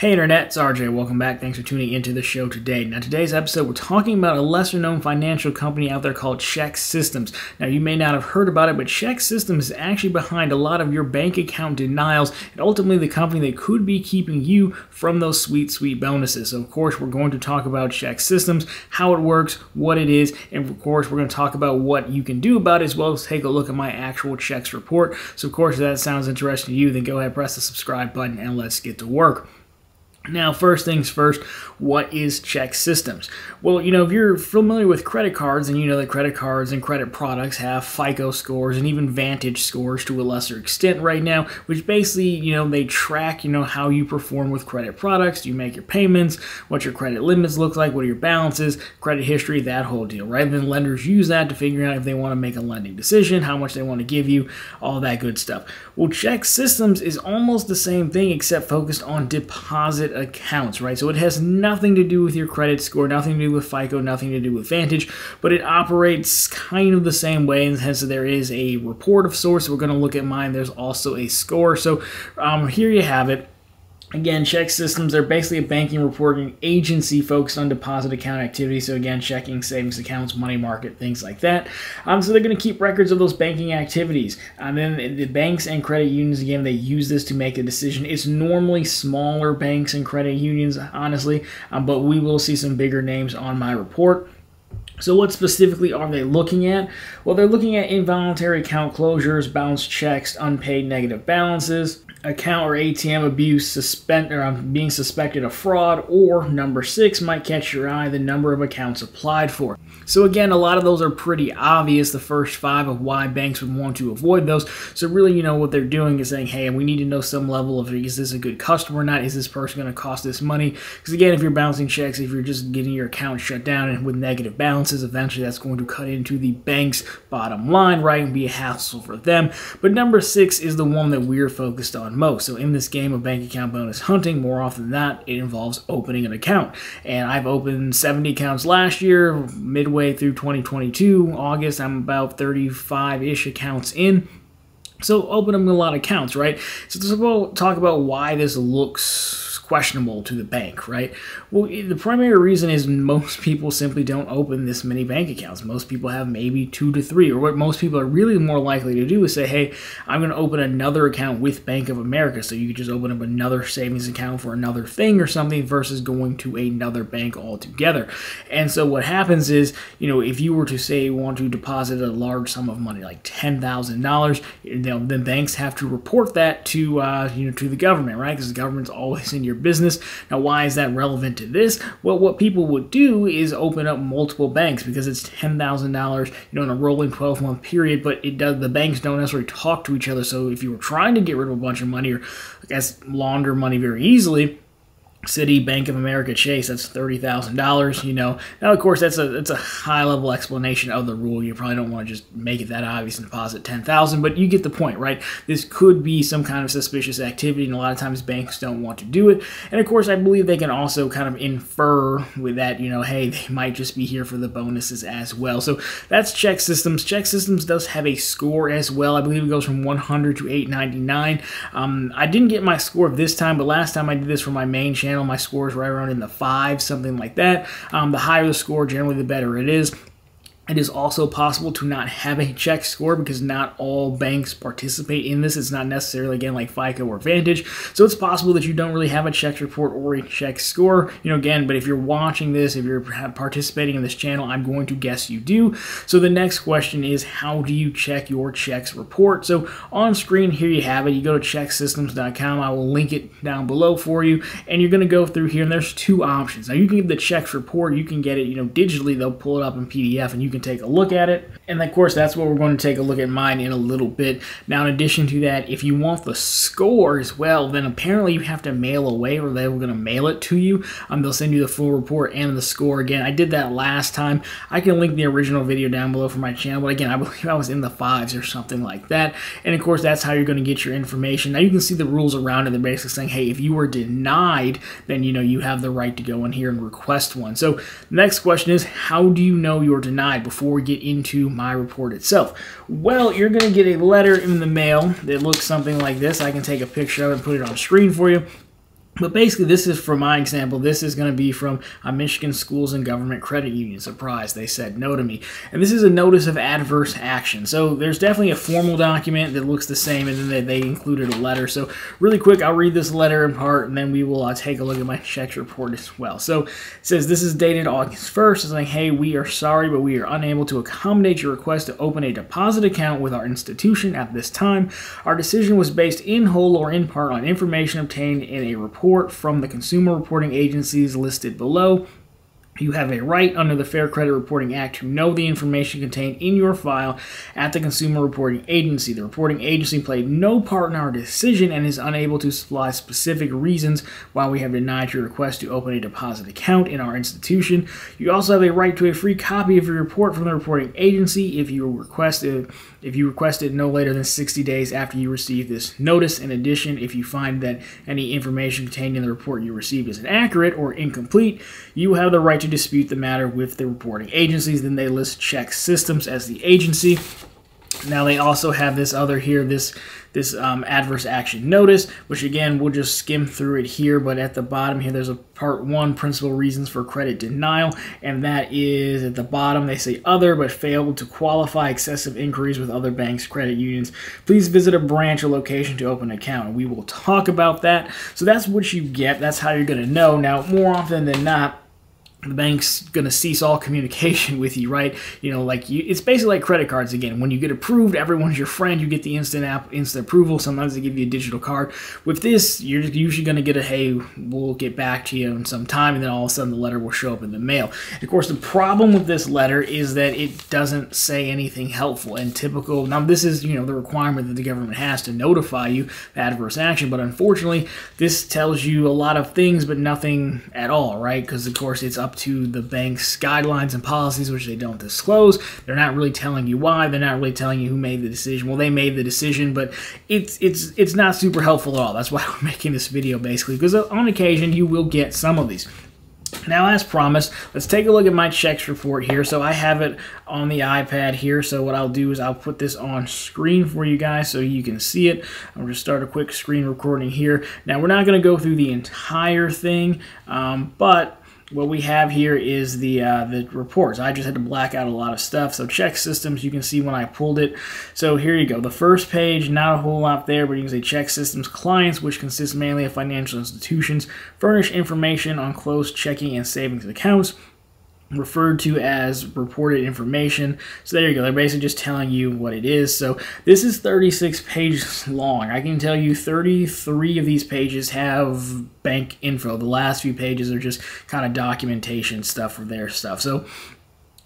Hey Internet, it's RJ. Welcome back. Thanks for tuning into the show today. Now, today's episode, we're talking about a lesser known financial company out there called ChexSystems. Now, you may not have heard about it, but ChexSystems is actually behind a lot of your bank account denials and ultimately the company that could be keeping you from those sweet, sweet bonuses. So, of course, we're going to talk about ChexSystems, how it works, what it is, and of course, we're going to talk about what you can do about it as well as take a look at my actual Chex report. So, of course, if that sounds interesting to you, then go ahead, press the subscribe button, and let's get to work. Now, first things first, what is ChexSystems? Well, you know, if you're familiar with credit cards and you know that credit cards and credit products have FICO scores and even Vantage scores to a lesser extent right now, which basically, you know, they track, you know, how you perform with credit products, Do you make your payments, what your credit limits look like, what are your balances, credit history, that whole deal, right? And then lenders use that to figure out if they want to make a lending decision, how much they want to give you, all that good stuff. Well, ChexSystems is almost the same thing except focused on deposit accounts, right? So it has nothing to do with your credit score, nothing to do with FICO, nothing to do with Vantage, but it operates kind of the same way, and hence there is a report of sorts. We're going to look at mine. There's also a score. So um, here you have it. Again, ChexSystems are basically a banking reporting agency focused on deposit account activity. So again, checking, savings accounts, money market, things like that. Um, so they're going to keep records of those banking activities. And then the banks and credit unions, again, they use this to make a decision. It's normally smaller banks and credit unions, honestly, um, but we will see some bigger names on my report. So, what specifically are they looking at? Well, they're looking at involuntary account closures, bounce checks, unpaid negative balances, account or ATM abuse, suspend or um, being suspected of fraud, or number six might catch your eye the number of accounts applied for. So again, a lot of those are pretty obvious. The first five of why banks would want to avoid those. So really, you know what they're doing is saying, hey, we need to know some level of is this a good customer or not? Is this person going to cost this money? Because again, if you're bouncing checks, if you're just getting your account shut down and with negative balances, eventually that's going to cut into the bank's bottom line, right, and be a hassle for them. But number six is the one that we're focused on most. So in this game of bank account bonus hunting, more often than not, it involves opening an account. And I've opened 70 accounts last year, midway through 2022, August, I'm about 35 ish accounts in. So open them a lot of accounts, right? So let's talk about why this looks questionable to the bank, right? Well, the primary reason is most people simply don't open this many bank accounts. Most people have maybe two to three, or what most people are really more likely to do is say, hey, I'm going to open another account with Bank of America. So you could just open up another savings account for another thing or something versus going to another bank altogether. And so what happens is, you know, if you were to say want to deposit a large sum of money, like $10,000, you know, then banks have to report that to, uh, you know, to the government, right? Because the government's always in your business. Now, why is that relevant to this? Well, what people would do is open up multiple banks because it's ten thousand dollars, you know, in a rolling twelve month period. But it does the banks don't necessarily talk to each other. So if you were trying to get rid of a bunch of money or I guess launder money very easily Citi, Bank of America, Chase, that's thirty thousand dollars. You know, now of course that's a that's a high level explanation of the rule. You probably don't want to just make it that obvious and deposit ten thousand, but you get the point, right? This could be some kind of suspicious activity, and a lot of times banks don't want to do it. And of course, I believe they can also kind of infer with that, you know, hey, they might just be here for the bonuses as well. So that's ChexSystems. Check Systems does have a score as well. I believe it goes from 100 to 899. Um, I didn't get my score this time, but last time I did this for my main channel channel. My score is right around in the five, something like that. Um, the higher the score, generally the better it is. It is also possible to not have a check score because not all banks participate in this. It's not necessarily, again, like FICO or Vantage. So it's possible that you don't really have a check report or a check score. You know, again, but if you're watching this, if you're participating in this channel, I'm going to guess you do. So the next question is how do you check your Chex report? So on screen, here you have it. You go to chexsystems.com. I will link it down below for you. And you're going to go through here, and there's two options. Now, you can get the Chex report. You can get it, you know, digitally. They'll pull it up in PDF, and you can can take a look at it. And of course, that's what we're going to take a look at mine in a little bit. Now, in addition to that, if you want the score as well, then apparently you have to mail away or they were going to mail it to you. Um, they'll send you the full report and the score again. I did that last time. I can link the original video down below for my channel, but again, I believe I was in the fives or something like that. And of course, that's how you're going to get your information. Now, you can see the rules around it. They're basically saying, hey, if you were denied, then you know you have the right to go in here and request one. So, next question is, how do you know you're denied? before we get into my report itself? Well, you're going to get a letter in the mail that looks something like this. I can take a picture of it and put it on screen for you. But basically, this is from my example. This is going to be from a Michigan Schools and Government Credit Union. Surprise, they said no to me. And this is a notice of adverse action. So there's definitely a formal document that looks the same, and then they, they included a letter. So really quick, I'll read this letter in part, and then we will uh, take a look at my Chex report as well. So it says this is dated August 1st. It's like, hey, we are sorry, but we are unable to accommodate your request to open a deposit account with our institution at this time. Our decision was based in whole or in part on information obtained in a report report from the consumer reporting agencies listed below. You have a right under the Fair Credit Reporting Act to know the information contained in your file at the Consumer Reporting Agency. The reporting agency played no part in our decision and is unable to supply specific reasons why we have denied your request to open a deposit account in our institution. You also have a right to a free copy of your report from the reporting agency if you request it, if you request it no later than 60 days after you receive this notice. In addition, if you find that any information contained in the report you received is inaccurate or incomplete, you have the right to dispute the matter with the reporting agencies. Then they list ChexSystems as the agency. Now they also have this other here, this this um, adverse action notice, which again we'll just skim through it here. But at the bottom here, there's a part one principal reasons for credit denial, and that is at the bottom they say other but failed to qualify excessive inquiries with other banks, credit unions. Please visit a branch or location to open an account. We will talk about that. So that's what you get. That's how you're going to know. Now, more often than not the bank's going to cease all communication with you, right? You know, like you, it's basically like credit cards again. When you get approved, everyone's your friend. You get the instant app, instant approval. Sometimes they give you a digital card. With this, you're usually going to get a hey, we'll get back to you in some time, and then all of a sudden the letter will show up in the mail. Of course, the problem with this letter is that it doesn't say anything helpful and typical. Now, this is you know the requirement that the government has to notify you of adverse action, but unfortunately, this tells you a lot of things, but nothing at all, right? Because of course, it's up up to the bank's guidelines and policies, which they don't disclose. They're not really telling you why. They're not really telling you who made the decision. Well, they made the decision, but it's it's it's not super helpful at all. That's why we're making this video basically, because on occasion you will get some of these. Now, as promised, let's take a look at my Chex report here. So I have it on the iPad here. So what I'll do is I'll put this on screen for you guys so you can see it. I'll just start a quick screen recording here. Now, we're not going to go through the entire thing, um, but what we have here is the uh, the reports. I just had to black out a lot of stuff. So ChexSystems, you can see when I pulled it. So here you go. The first page, not a whole lot there, but you can say ChexSystems clients, which consists mainly of financial institutions, furnish information on closed checking and savings accounts referred to as reported information. So there you go. They're basically just telling you what it is. So this is 36 pages long. I can tell you 33 of these pages have bank info. The last few pages are just kind of documentation stuff for their stuff. So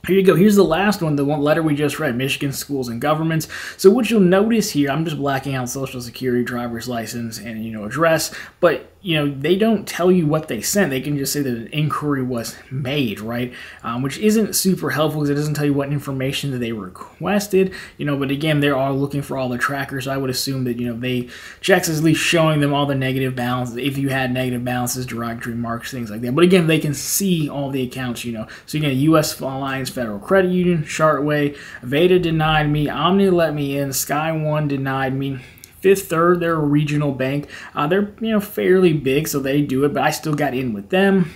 here you go. Here's the last one, the one letter we just read, Michigan Schools and Governments. So what you'll notice here, I'm just blacking out social security, driver's license, and you know address, but you know, they don't tell you what they sent. They can just say that an inquiry was made, right? Um, which isn't super helpful because it doesn't tell you what information that they requested, you know, but again, they're all looking for all the trackers. So I would assume that, you know, they checks at least showing them all the negative balances, if you had negative balances, derogatory marks, things like that. But again, they can see all the accounts, you know. So get U.S. Alliance Federal Credit Union, Chartway, Veda denied me, Omni let me in, Sky One denied me, Fifth Third, they're a regional bank. Uh, they're you know fairly big, so they do it, but I still got in with them.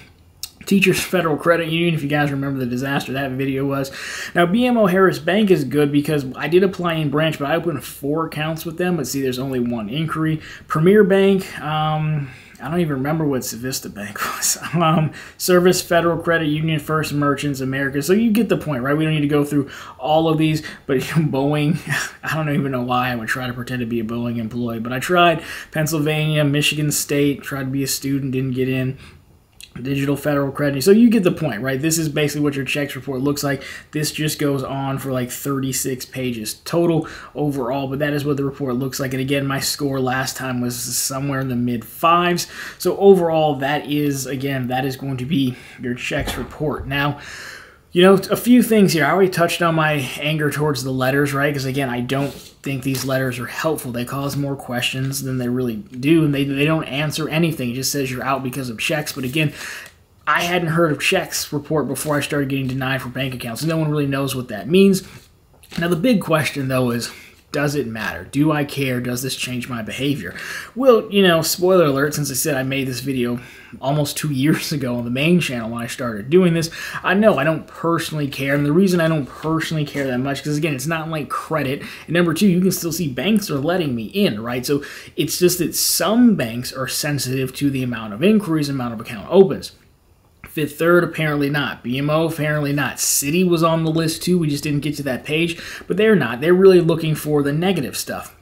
Teachers Federal Credit Union, if you guys remember the disaster that video was. Now, BMO Harris Bank is good because I did apply in branch, but I opened four accounts with them, but see, there's only one inquiry. Premier Bank, um, I don't even remember what Civista Bank was. Um, Service Federal Credit Union, First Merchants America. So you get the point, right? We don't need to go through all of these, but Boeing, I don't even know why I would try to pretend to be a Boeing employee, but I tried. Pennsylvania, Michigan State, tried to be a student, didn't get in digital federal credit. So you get the point, right? This is basically what your Chex report looks like. This just goes on for like 36 pages total overall, but that is what the report looks like. And again, my score last time was somewhere in the mid fives. So overall, that is, again, that is going to be your Chex report. Now, you know, a few things here. I already touched on my anger towards the letters, right? Because again, I don't think these letters are helpful. They cause more questions than they really do, and they, they don't answer anything. It just says you're out because of checks. But again, I hadn't heard of Chex report before I started getting denied for bank accounts. No one really knows what that means. Now, the big question, though, is Does it matter? Do I care? Does this change my behavior? Well, you know, spoiler alert, since I said I made this video almost two years ago on the main channel when I started doing this, I know I don't personally care. And the reason I don't personally care that much, because again, it's not like credit. And number two, you can still see banks are letting me in, right? So it's just that some banks are sensitive to the amount of inquiries, amount of account opens. Fifth Third, apparently not. BMO, apparently not. Citi was on the list too. We just didn't get to that page, but they're not. They're really looking for the negative stuff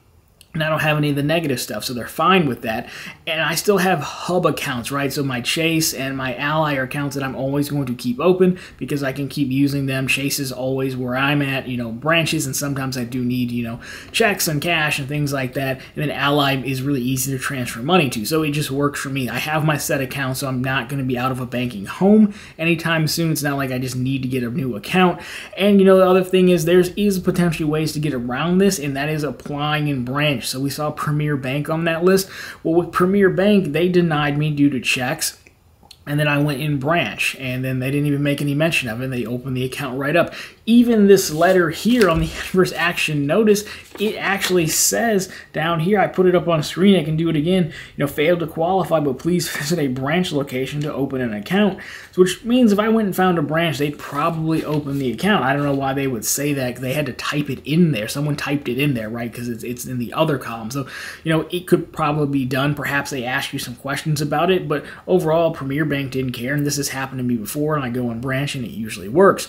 and I don't have any of the negative stuff, so they're fine with that. And I still have hub accounts, right? So my Chase and my Ally are accounts that I'm always going to keep open because I can keep using them. Chase is always where I'm at, you know, branches, and sometimes I do need, you know, checks and cash and things like that. And then Ally is really easy to transfer money to, so it just works for me. I have my set account, so I'm not going to be out of a banking home anytime soon. It's not like I just need to get a new account. And, you know, the other thing is there's is potentially ways to get around this, and that is applying in branch. So we saw Premier Bank on that list. Well, with Premier Bank, they denied me due to checks. And then I went in branch, and then they didn't even make any mention of it. They opened the account right up even this letter here on the adverse action notice, it actually says down here, I put it up on screen, I can do it again, you know, failed to qualify, but please visit a branch location to open an account. So which means if I went and found a branch, they'd probably open the account. I don't know why they would say that, they had to type it in there. Someone typed it in there, right, because it's, it's in the other column. So, you know, it could probably be done. Perhaps they ask you some questions about it, but overall, Premier Bank didn't care, and this has happened to me before, and I go on branch, and it usually works.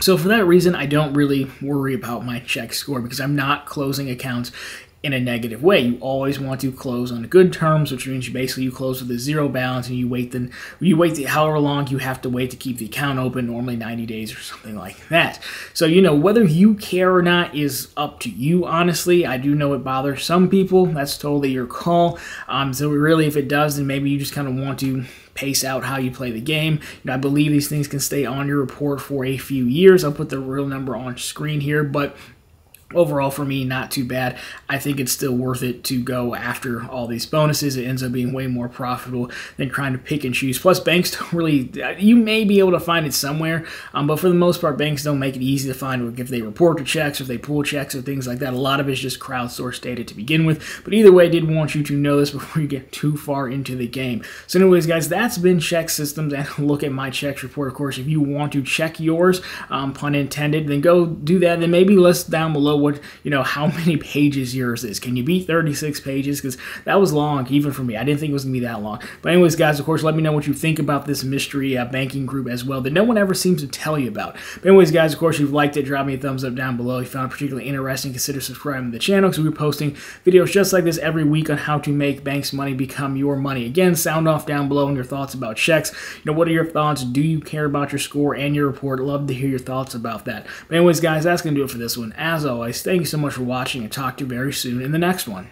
So for that reason, I don't really worry about my check score because I'm not closing accounts in a negative way. You always want to close on good terms, which means you basically you close with a zero balance and you wait then you wait the, however long you have to wait to keep the account open, normally 90 days or something like that. So you know whether you care or not is up to you. Honestly, I do know it bothers some people. That's totally your call. Um, so really, if it does, then maybe you just kind of want to pace out how you play the game. You know, I believe these things can stay on your report for a few years. I'll put the real number on screen here, but overall for me not too bad. I think it's still worth it to go after all these bonuses. It ends up being way more profitable than trying to pick and choose. Plus banks don't really you may be able to find it somewhere um, but for the most part banks don't make it easy to find if they report the checks if they pull checks or things like that. A lot of it's just crowdsourced data to begin with. But either way i did want you to know this before you get too far into the game. So anyways guys that's been ChexSystems and look at my Chex report. Of course if you want to check yours um, pun intended then go do that. Then maybe list down below what you know how many pages yours is. Can you beat 36 pages? Because that was long, even for me. I didn't think it was gonna be that long. But anyways, guys, of course, let me know what you think about this mystery uh, banking group as well that no one ever seems to tell you about. But anyways, guys, of course, if you've liked it, drop me a thumbs up down below. If you found it particularly interesting, consider subscribing to the channel because we're posting videos just like this every week on how to make banks money become your money. Again, sound off down below on your thoughts about checks. You know, what are your thoughts? Do you care about your score and your report? Love to hear your thoughts about that. But anyways, guys, that's gonna do it for this one. As always, thank you so much for watching and talk to you very soon in the next one.